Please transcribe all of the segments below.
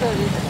そうで。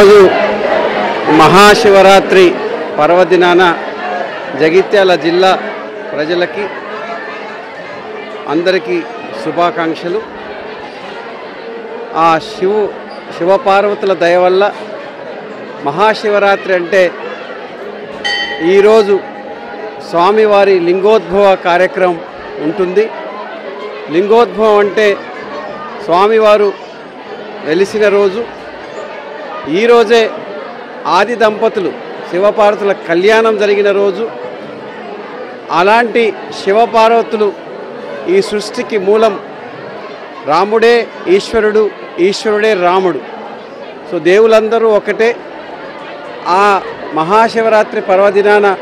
ఈరోజు మహాశివరాత్రి పర్వదినాన జగిత్యాల జిల్లా ప్రజలకి అందరికీ శుభాకాంక్షలు. ఆ శివు శివపార్వతుల దయ వల్ల మహాశివరాత్రి అంటే ఈరోజు స్వామివారి లింగోద్భవ కార్యక్రమం ఉంటుంది. లింగోద్భవం అంటే స్వామివారు వెలిసిన రోజు ఈరోజే ఆది దంపతులు శివపార్వతుల కళ్యాణం జరిగిన రోజు. అలాంటి శివపార్వతులు ఈ సృష్టికి మూలం రాముడే ఈశ్వరుడు ఈశ్వరుడే రాముడు. సో దేవులందరూ ఒకటే. ఆ మహాశివరాత్రి పర్వదినాన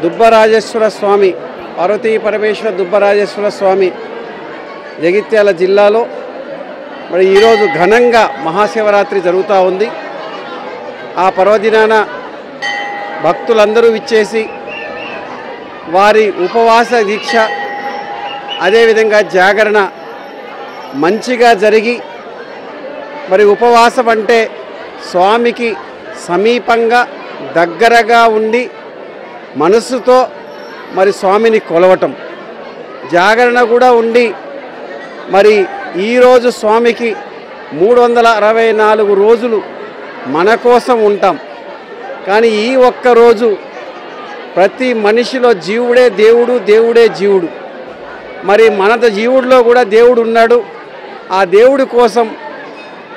దుబ్బరాజేశ్వర స్వామి పార్వతీ పరమేశ్వర దుబ్బరాజేశ్వర స్వామి జగిత్యాల జిల్లాలో మరి ఈరోజు ఘనంగా మహాశివరాత్రి జరుగుతూ ఉంది. ఆ పర్వదినాన భక్తులందరూ ఇచ్చేసి వారి ఉపవాస దీక్ష అదేవిధంగా జాగరణ మంచిగా జరిగి మరి ఉపవాసం అంటే స్వామికి సమీపంగా దగ్గరగా ఉండి మనస్సుతో మరి స్వామిని కొలవటం. జాగరణ కూడా ఉండి మరి ఈరోజు స్వామికి మూడు వందల అరవై నాలుగు రోజులు మన కోసం ఉంటాం. కానీ ఈ ఒక్క రోజు ప్రతి మనిషిలో జీవుడే దేవుడు దేవుడే జీవుడు. మరి మన జీవుడిలో కూడా దేవుడు ఉన్నాడు. ఆ దేవుడి కోసం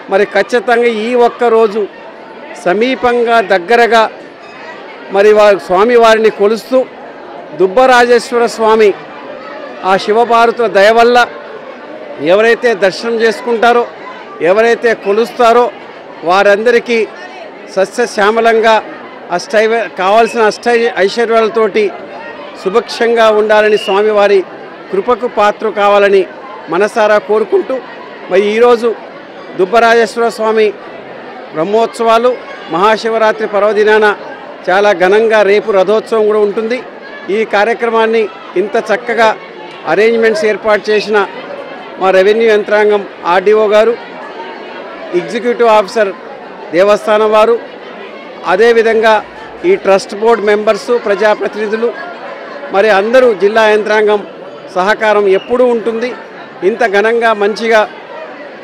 మరి ఖచ్చితంగా ఈ ఒక్క రోజు సమీపంగా దగ్గరగా మరి వారి స్వామి వారిని కొలుస్తూ దుబ్బరాజేశ్వర స్వామి ఆ శివభారతుల దయ వల్ల ఎవరైతే దర్శనం చేసుకుంటారో ఎవరైతే కొలుస్తారో వారందరికీ సస్యశ్యామలంగా అష్టైవ కావాల్సిన అష్టై ఐశ్వర్యాలతోటి సుభక్షంగా ఉండాలని స్వామివారి కృపకు పాత్ర కావాలని మనసారా కోరుకుంటూ మరి ఈరోజు దుబ్బరాజేశ్వర స్వామి బ్రహ్మోత్సవాలు మహాశివరాత్రి పర్వదినాన చాలా ఘనంగా రేపు రథోత్సవం కూడా ఉంటుంది. ఈ కార్యక్రమాన్ని ఇంత చక్కగా అరేంజ్మెంట్స్ ఏర్పాటు చేసిన మా రెవెన్యూ యంత్రాంగం ఆర్డీఓ గారు ఎగ్జిక్యూటివ్ ఆఫీసర్ దేవస్థానం వారు అదేవిధంగా ఈ ట్రస్ట్ బోర్డ్ మెంబర్సు ప్రజాప్రతినిధులు మరి అందరూ జిల్లా యంత్రాంగం సహకారం ఎప్పుడూ ఉంటుంది. ఇంత ఘనంగా మంచిగా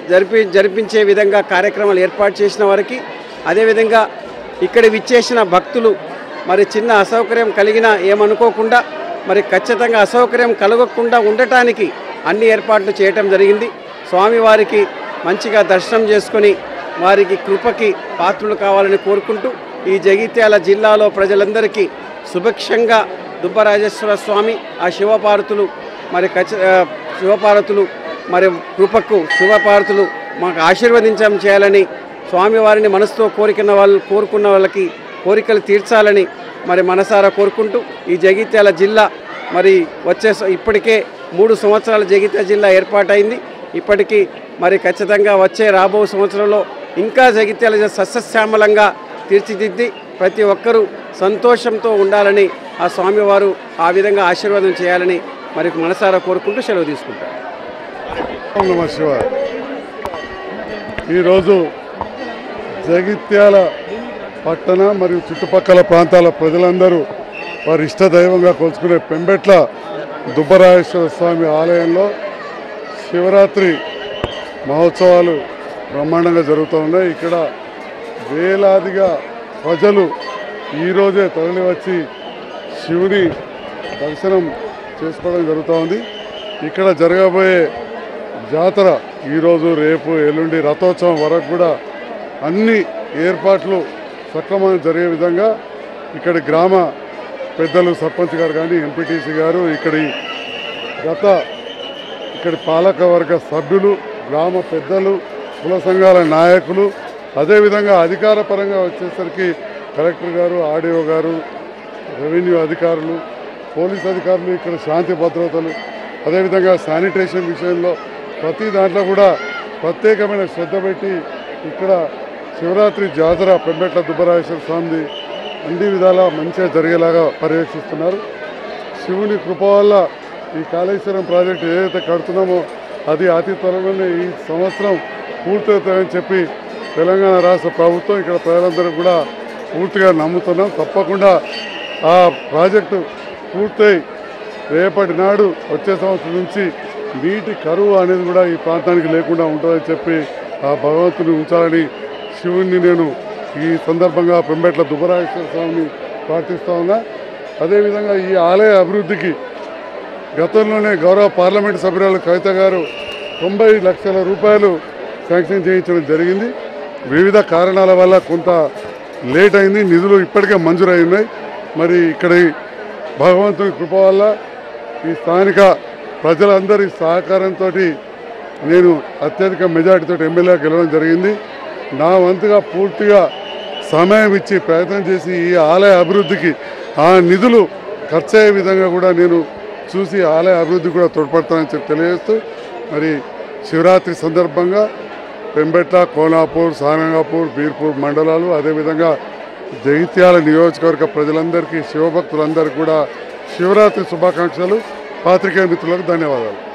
జరిపి జరిపించే విధంగా కార్యక్రమాలు ఏర్పాటు చేసిన వారికి అదేవిధంగా ఇక్కడ విచ్చేసిన భక్తులు మరి చిన్న అసౌకర్యం కలిగినా ఏమనుకోకుండా మరి ఖచ్చితంగా అసౌకర్యం కలగకుండా ఉండటానికి అన్ని ఏర్పాట్లు చేయటం జరిగింది. స్వామివారికి మంచిగా దర్శనం చేసుకొని వారికి కృపకి పాత్రులు కావాలని కోరుకుంటూ ఈ జగిత్యాల జిల్లాలో ప్రజలందరికీ సుభిక్షంగా దుబ్బరాజేశ్వర స్వామి ఆ శివపార్వతులు మరి కచ శివపార్వతులు మరి కృపకు శివపార్వతులు మాకు ఆశీర్వదించడం చేయాలని స్వామివారిని మనసుతో కోరికన్న వాళ్ళు కోరుకున్న వాళ్ళకి కోరికలు తీర్చాలని మరి మనసారా కోరుకుంటూ ఈ జగిత్యాల జిల్లా మరి వచ్చే ఇప్పటికే మూడు సంవత్సరాల జగిత్యాల జిల్లా ఏర్పాటైంది. ఇప్పటికీ మరి ఖచ్చితంగా వచ్చే రాబో సంవత్సరంలో ఇంకా జగిత్యాల సస్యశ్యామలంగా తీర్చిదిద్ది ప్రతి ఒక్కరూ సంతోషంతో ఉండాలని ఆ స్వామివారు ఆ విధంగా ఆశీర్వాదం చేయాలని మరి మనసారా కోరుకుంటూ సెలవు తీసుకుంటారు. నమ ఈరోజు జగిత్యాల పట్టణ మరియు చుట్టుపక్కల ప్రాంతాల ప్రజలందరూ వారి ఇష్ట దైవంగా కొలుచుకునే పెంబెట్ల దుబ్బరాజేశ్వర స్వామి ఆలయంలో శివరాత్రి మహోత్సవాలు బ్రహ్మాండంగా జరుగుతూ ఉన్నాయి. ఇక్కడ వేలాదిగా ప్రజలు ఈరోజే తరలి వచ్చి శివుని దర్శనం చేసుకోవడం జరుగుతూ ఉంది. ఇక్కడ జరగబోయే జాతర ఈరోజు రేపు ఎల్లుండి రథోత్సవం వరకు కూడా అన్ని ఏర్పాట్లు సక్రమంగా జరిగే విధంగా ఇక్కడ గ్రామ పెద్దలు సర్పంచ్ గారు కానీ ఎంపీటీసీ గారు ఇక్కడి గత ఇక్కడి పాలక వర్గ సభ్యులు గ్రామ పెద్దలు కుల సంఘాల నాయకులు అదేవిధంగా అధికార పరంగా వచ్చేసరికి కలెక్టర్ గారు ఆర్డీఓ గారు రెవెన్యూ అధికారులు పోలీస్ అధికారులు ఇక్కడ శాంతి భద్రతలు అదేవిధంగా శానిటేషన్ విషయంలో ప్రతి దాంట్లో కూడా ప్రత్యేకమైన శ్రద్ధ పెట్టి ఇక్కడ శివరాత్రి జాతర పెంబెట్ల దుబ్బరాజేశ్వర స్వామిది అన్ని విధాలా మంచిగా జరిగేలాగా పర్యవేక్షిస్తున్నారు. శివుని కృప వల్ల ఈ కాళేశ్వరం ప్రాజెక్టు ఏదైతే కడుతున్నామో అది అతి త్వరలోనే ఈ సంవత్సరం పూర్తవుతాయని చెప్పి తెలంగాణ రాష్ట్ర ప్రభుత్వం ఇక్కడ ప్రజలందరూ కూడా పూర్తిగా నమ్ముతున్నాం. తప్పకుండా ఆ ప్రాజెక్టు పూర్తయి రేపటి నాడు వచ్చే సంవత్సరం నుంచి నీటి కరువు అనేది కూడా ఈ ప్రాంతానికి లేకుండా ఉంటుందని చెప్పి ఆ భగవంతుని ఉంచాలని శివుణ్ణి నేను ఈ సందర్భంగా పెంబెట్ల దుబ్బరాజేశ్వర స్వామిని ప్రార్థిస్తా ఉన్నా. అదేవిధంగా ఈ ఆలయ అభివృద్ధికి గతంలోనే గౌరవ పార్లమెంటు సభ్యురాలు కవిత గారు తొంభై లక్షల రూపాయలు శాంక్షన్ చేయించడం జరిగింది. వివిధ కారణాల వల్ల కొంత లేట్ అయింది. నిధులు ఇప్పటికే మంజూరై ఉన్నాయి. మరి ఇక్కడ భగవంతుని కృప వల్ల ఈ స్థానిక ప్రజలందరి సహకారంతో నేను అత్యధిక మెజార్టీతో ఎమ్మెల్యే గెలవడం జరిగింది. నా వంతుగా పూర్తిగా సమయం ఇచ్చి ప్రయత్నం చేసి ఈ ఆలయ అభివృద్ధికి ఆ నిధులు ఖర్చు అయ్యే విధంగా కూడా నేను చూసి ఆలయ అభివృద్ధి కూడా తోడ్పడతానని చెప్పి తెలియజేస్తూ మరి శివరాత్రి సందర్భంగా పెంబెట్ల కోనాపూర్ సారంగాపూర్ బీర్పూర్ మండలాలు అదేవిధంగా జగిత్యాల నియోజకవర్గ ప్రజలందరికీ శివభక్తులందరికీ కూడా శివరాత్రి శుభాకాంక్షలు. పాత్రికేయ మిత్రులకు ధన్యవాదాలు.